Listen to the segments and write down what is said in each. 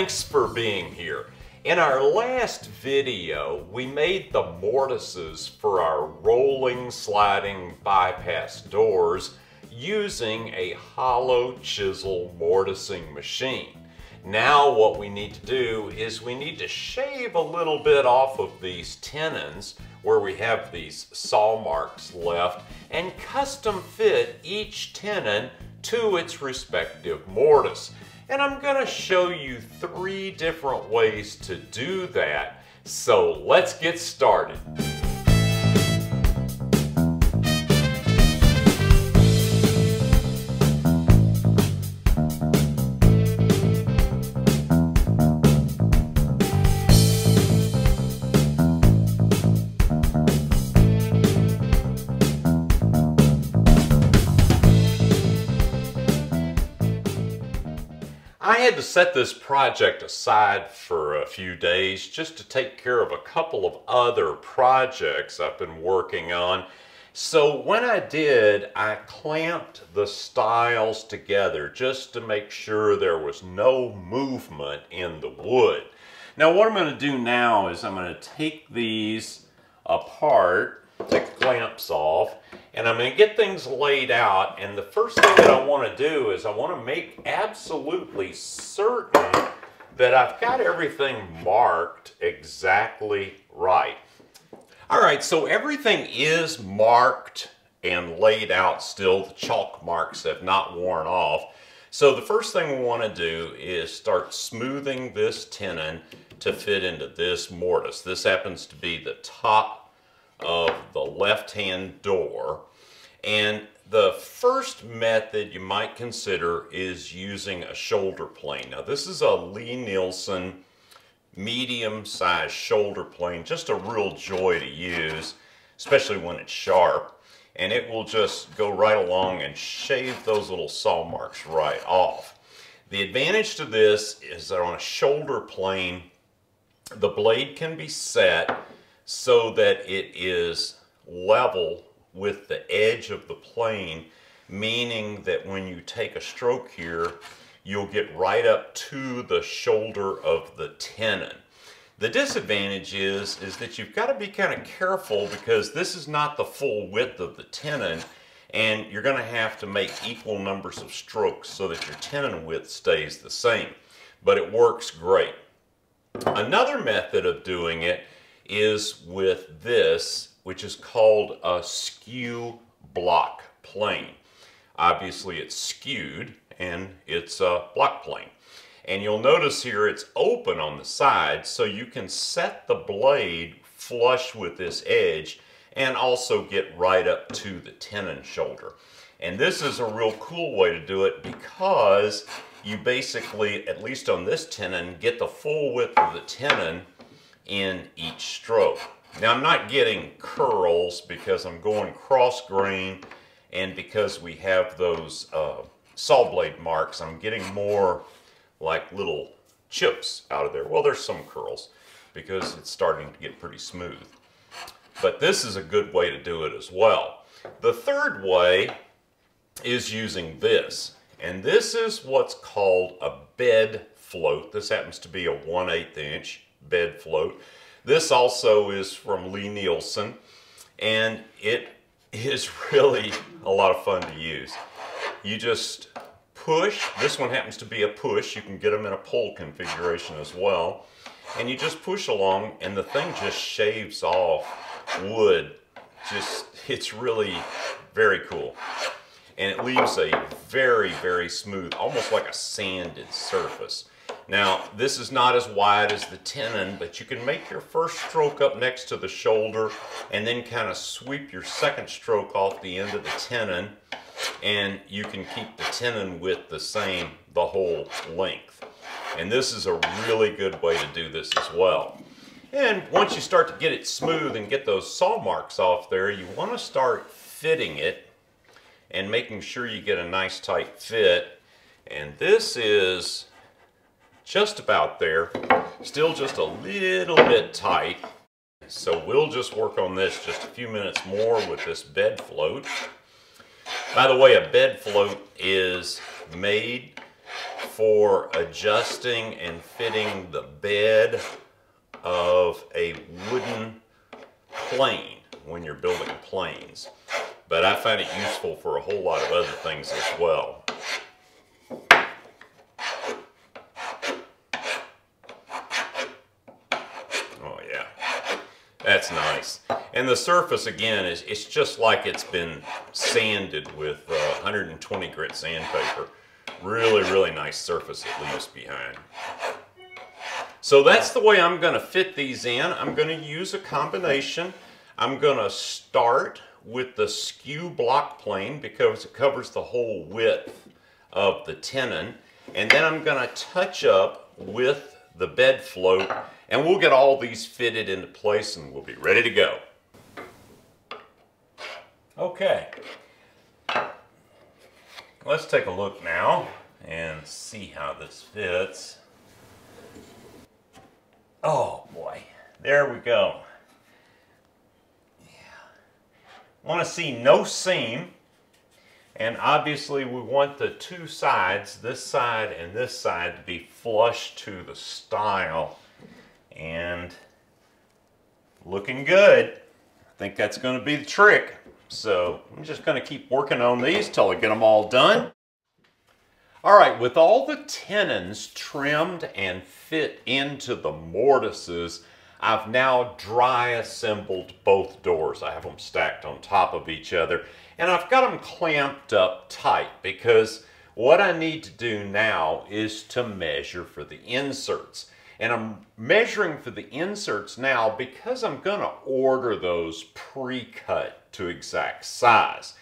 Thanks for being here. In our last video, we made the mortises for our rolling sliding bypass doors using a hollow chisel mortising machine. Now what we need to do is we need to shave a little bit off of these tenons where we have these saw marks left and custom fit each tenon to its respective mortise. And I'm gonna show you three different ways to do that. So let's get started. I had to set this project aside for a few days just to take care of a couple of other projects I've been working on. So when I did, I clamped the stiles together just to make sure there was no movement in the wood. Now what I'm going to do now is I'm going to take these apart, take the clamps off, and I'm going to get things laid out. And the first thing that I want to do is I want to make absolutely certain that I've got everything marked exactly right. All right, so everything is marked and laid out still. The chalk marks have not worn off. So the first thing we want to do is start smoothing this tenon to fit into this mortise. This happens to be the top of the left-hand door. And the first method you might consider is using a shoulder plane. Now this is a Lie-Nielsen medium-sized shoulder plane, just a real joy to use, especially when it's sharp. And it will just go right along and shave those little saw marks right off. The advantage to this is that on a shoulder plane, the blade can be set so that it is level with the edge of the plane, meaning that when you take a stroke here, you'll get right up to the shoulder of the tenon. The disadvantage is, is that you've got to be kind of careful because this is not the full width of the tenon and you're going to have to make equal numbers of strokes so that your tenon width stays the same. But it works great. Another method of doing it is with this, which is called a skew block plane. Obviously it's skewed and it's a block plane. And you'll notice here it's open on the side so you can set the blade flush with this edge and also get right up to the tenon shoulder. And this is a real cool way to do it because you basically, at least on this tenon, get the full width of the tenon in each stroke. Now I'm not getting curls because I'm going cross grain and because we have those uh, saw blade marks, I'm getting more like little chips out of there. Well, there's some curls because it's starting to get pretty smooth. But this is a good way to do it as well. The third way is using this. And this is what's called a bed float. This happens to be a 1 8 inch bed float. This also is from Lie-Nielsen, and it is really a lot of fun to use. You just push, this one happens to be a push, you can get them in a pull configuration as well, and you just push along and the thing just shaves off wood. Just, it's really very cool. And it leaves a very, very smooth, almost like a sanded surface. Now, this is not as wide as the tenon, but you can make your first stroke up next to the shoulder and then kind of sweep your second stroke off the end of the tenon and you can keep the tenon width the same the whole length. And this is a really good way to do this as well. And once you start to get it smooth and get those saw marks off there, you want to start fitting it and making sure you get a nice tight fit. And this is just about there. Still just a little bit tight. So we'll just work on this just a few minutes more with this bed float. By the way, a bed float is made for adjusting and fitting the bed of a wooden plane when you're building planes. But I find it useful for a whole lot of other things as well. Oh yeah, that's nice. And the surface again is it's just like it's been sanded with uh, 120 grit sandpaper. Really, really nice surface it leaves behind. So that's the way I'm going to fit these in. I'm going to use a combination. I'm going to start with the skew block plane because it covers the whole width of the tenon. And then I'm going to touch up with the bed float and we'll get all these fitted into place and we'll be ready to go. Okay, let's take a look now and see how this fits. Oh boy, there we go. Yeah. Want to see no seam and obviously we want the two sides, this side and this side, to be flush to the stile. and looking good. I think that's going to be the trick. So I'm just going to keep working on these till I get them all done. All right, with all the tenons trimmed and fit into the mortises, I've now dry assembled both doors. I have them stacked on top of each other and I've got them clamped up tight because what I need to do now is to measure for the inserts. And I'm measuring for the inserts now because I'm going to order those pre-cut to exact size.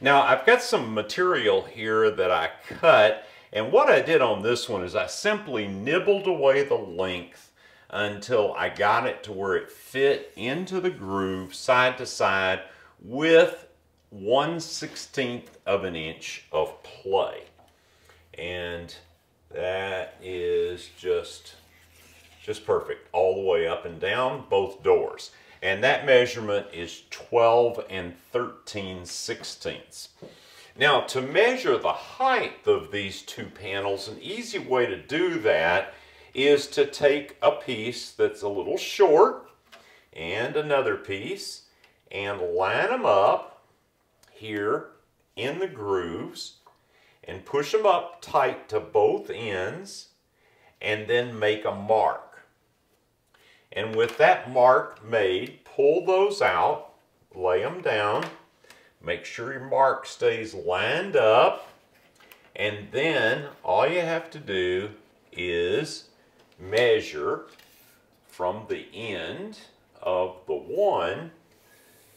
Now I've got some material here that I cut and what I did on this one is I simply nibbled away the length until I got it to where it fit into the groove side to side with 1 16th of an inch of play. And that is just just perfect all the way up and down both doors. And that measurement is 12 and 13 sixteenths. Now to measure the height of these two panels, an easy way to do that is to take a piece that's a little short and another piece and line them up here in the grooves and push them up tight to both ends and then make a mark. And with that mark made, pull those out, lay them down, make sure your mark stays lined up, and then all you have to do is measure from the end of the one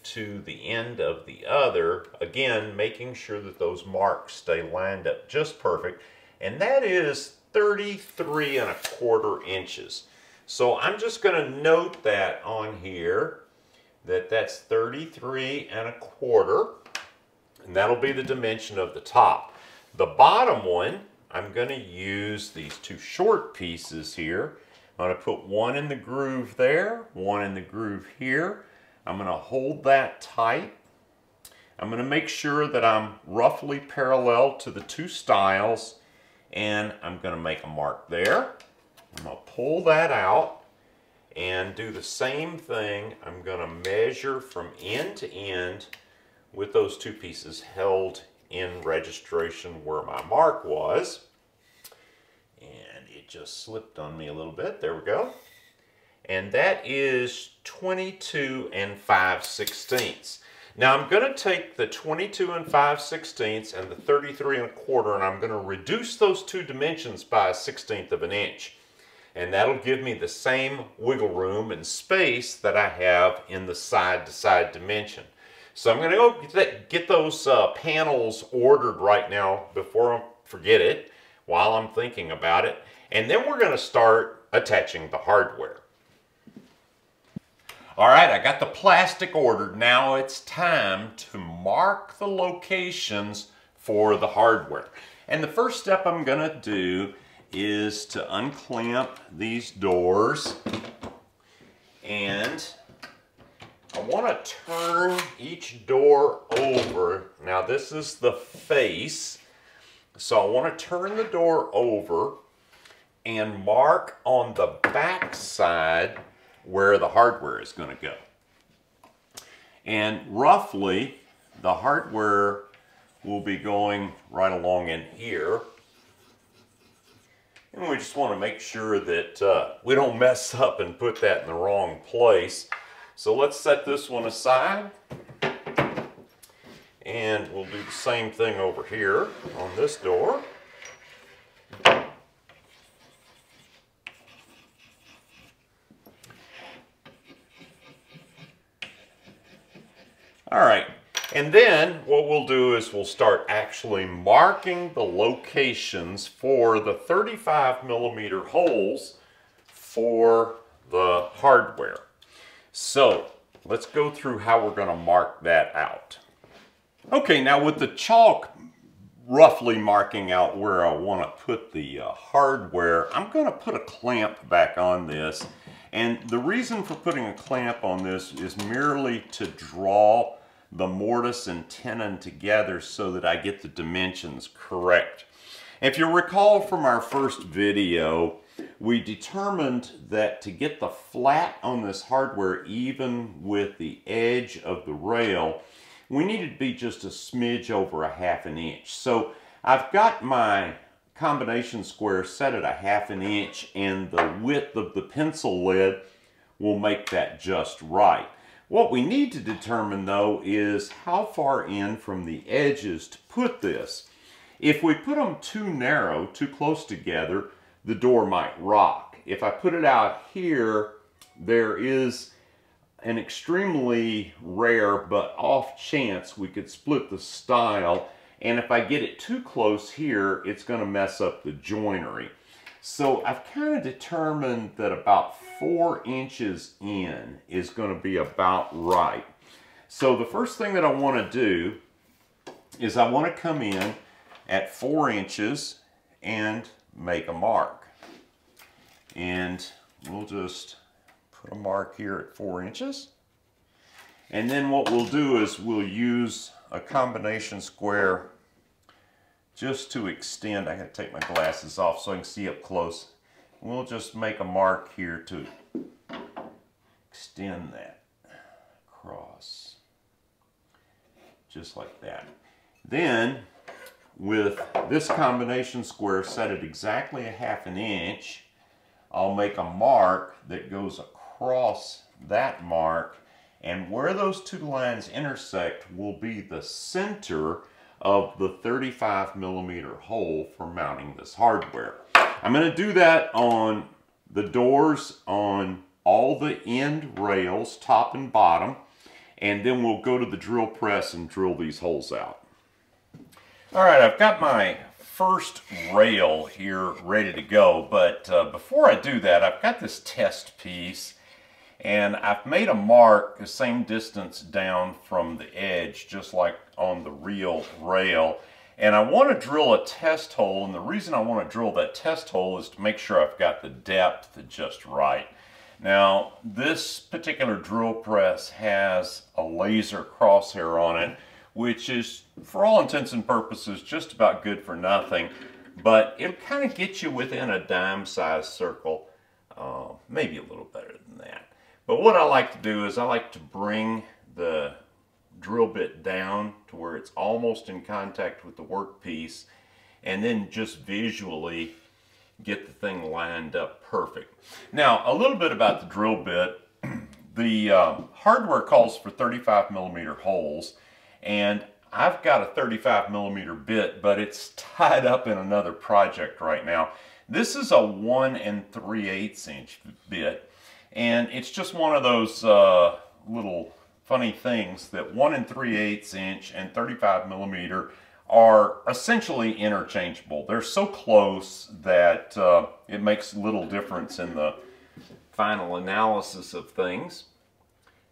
to the end of the other, again, making sure that those marks stay lined up just perfect. And that is 33 and a quarter inches. So I'm just going to note that on here, that that's 33 and a quarter, and that'll be the dimension of the top. The bottom one, I'm going to use these two short pieces here. I'm going to put one in the groove there, one in the groove here. I'm going to hold that tight. I'm going to make sure that I'm roughly parallel to the two stiles and I'm going to make a mark there. I'm going to pull that out and do the same thing. I'm going to measure from end to end with those two pieces held in registration where my mark was. And it just slipped on me a little bit. There we go. And that is 22 and 5 sixteenths. Now I'm going to take the 22 and 5 sixteenths and the 33 and a quarter and I'm going to reduce those two dimensions by a sixteenth of an inch and that'll give me the same wiggle room and space that I have in the side-to-side -side dimension. So I'm going to go get, that, get those uh, panels ordered right now before I forget it while I'm thinking about it. And then we're going to start attaching the hardware. All right, I got the plastic ordered. Now it's time to mark the locations for the hardware. And the first step I'm to do is to unclamp these doors and I want to turn each door over. Now this is the face. So I want to turn the door over and mark on the back side where the hardware is going to go. And roughly, the hardware will be going right along in here. And we just want to make sure that uh, we don't mess up and put that in the wrong place. So let's set this one aside. And we'll do the same thing over here on this door. All right, and then what we'll do is we'll start actually marking the locations for the 35 millimeter holes for the hardware. So let's go through how we're gonna mark that out. Okay, now with the chalk roughly marking out where I want to put the uh, hardware, I'm going to put a clamp back on this. And the reason for putting a clamp on this is merely to draw the mortise and tenon together so that I get the dimensions correct. If you recall from our first video, we determined that to get the flat on this hardware even with the edge of the rail, we needed to be just a smidge over a half an inch. So I've got my combination square set at a half an inch and the width of the pencil lead will make that just right. What we need to determine though is how far in from the edges to put this. If we put them too narrow, too close together, the door might rock. If I put it out here, there is an extremely rare but off chance we could split the stile and if I get it too close here it's going to mess up the joinery. So I've kind of determined that about four inches in is going to be about right. So the first thing that I want to do is I want to come in at four inches and make a mark. And we'll just Put a mark here at four inches. And then what we'll do is we'll use a combination square just to extend. I gotta take my glasses off so I can see up close. We'll just make a mark here to extend that across, just like that. Then, with this combination square set at exactly a half an inch, I'll make a mark that goes across across that mark and where those two lines intersect will be the center of the 35 millimeter hole for mounting this hardware. I'm going to do that on the doors on all the end rails, top and bottom, and then we'll go to the drill press and drill these holes out. All right, I've got my first rail here ready to go, but uh, before I do that, I've got this test piece and I've made a mark the same distance down from the edge, just like on the real rail. And I want to drill a test hole, and the reason I want to drill that test hole is to make sure I've got the depth just right. Now, this particular drill press has a laser crosshair on it, which is, for all intents and purposes, just about good for nothing, but it'll kind of get you within a dime-sized circle, uh, maybe a little better than that. But what I like to do is I like to bring the drill bit down to where it's almost in contact with the workpiece and then just visually get the thing lined up perfect. Now a little bit about the drill bit. the uh, hardware calls for 35 millimeter holes and I've got a 35 millimeter bit but it's tied up in another project right now. This is a 1 and 3 eighths inch bit and it's just one of those uh, little funny things that 1 and 3 eighths inch and 35 millimeter are essentially interchangeable. They're so close that uh, it makes little difference in the final analysis of things.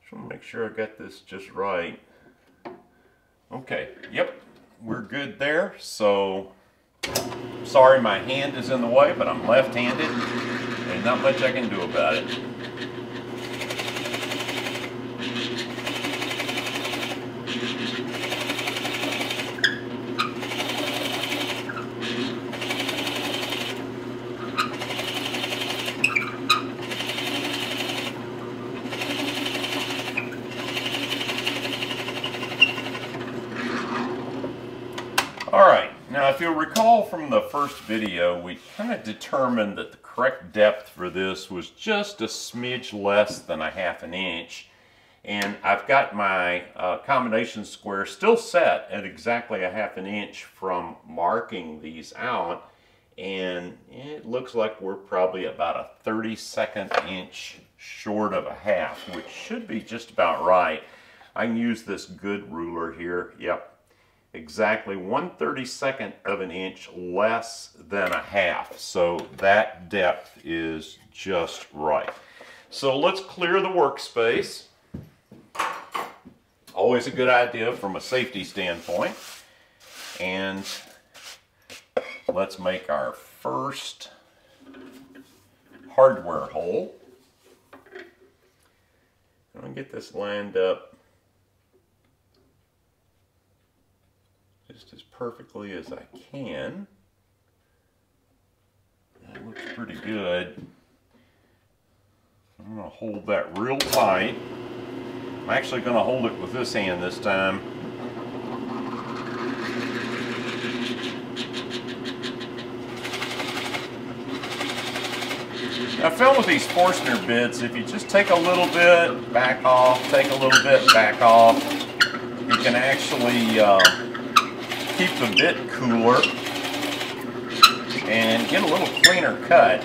Just want to make sure I got this just right. Okay, yep, we're good there. So, sorry my hand is in the way, but I'm left-handed. There's not much I can do about it. Now if you'll recall from the first video, we kind of determined that the correct depth for this was just a smidge less than a half an inch. And I've got my uh, combination square still set at exactly a half an inch from marking these out. And it looks like we're probably about a 32nd inch short of a half, which should be just about right. I can use this good ruler here. Yep, exactly 1 32nd of an inch less than a half. So that depth is just right. So let's clear the workspace. Always a good idea from a safety standpoint. And let's make our first hardware hole. I'm to get this lined up just as perfectly as I can. That looks pretty good. I'm going to hold that real tight. I'm actually going to hold it with this hand this time. I found with these Forstner bits, if you just take a little bit, back off, take a little bit, back off, you can actually uh, keep a bit cooler and get a little cleaner cut.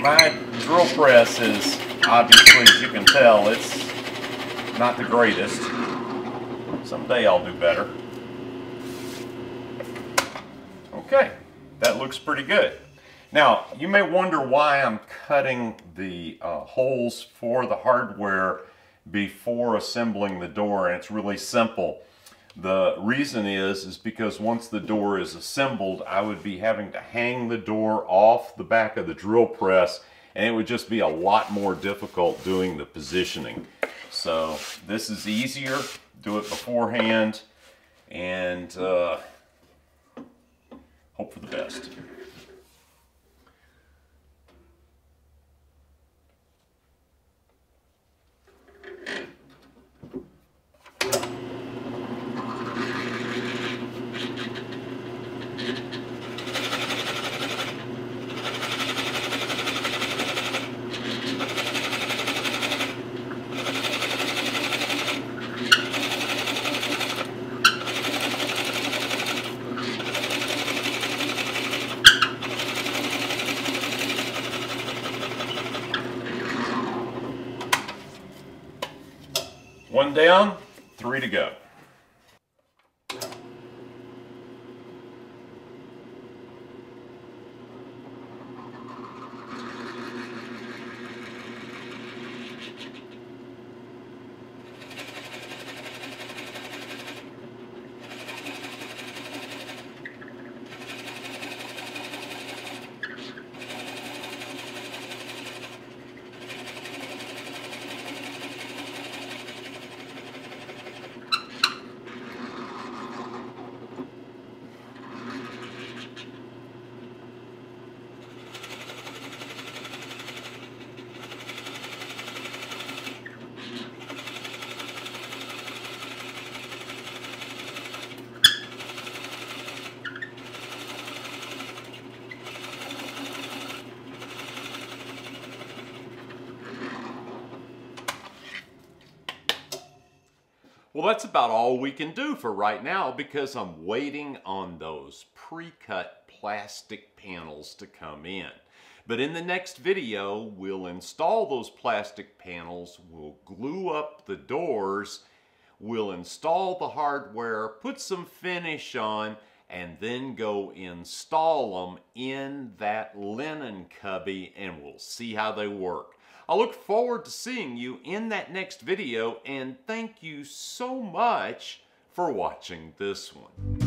My drill press is, obviously, as you can tell, it's not the greatest. Someday I'll do better. Okay, that looks pretty good. Now, you may wonder why I'm cutting the uh, holes for the hardware before assembling the door, and it's really simple. The reason is, is because once the door is assembled, I would be having to hang the door off the back of the drill press and it would just be a lot more difficult doing the positioning. So this is easier, do it beforehand, and uh, hope for the best. One down, three to go. Well, that's about all we can do for right now because I'm waiting on those pre-cut plastic panels to come in. But in the next video, we'll install those plastic panels, we'll glue up the doors, we'll install the hardware, put some finish on, and then go install them in that linen cubby and we'll see how they work. I look forward to seeing you in that next video and thank you so much for watching this one.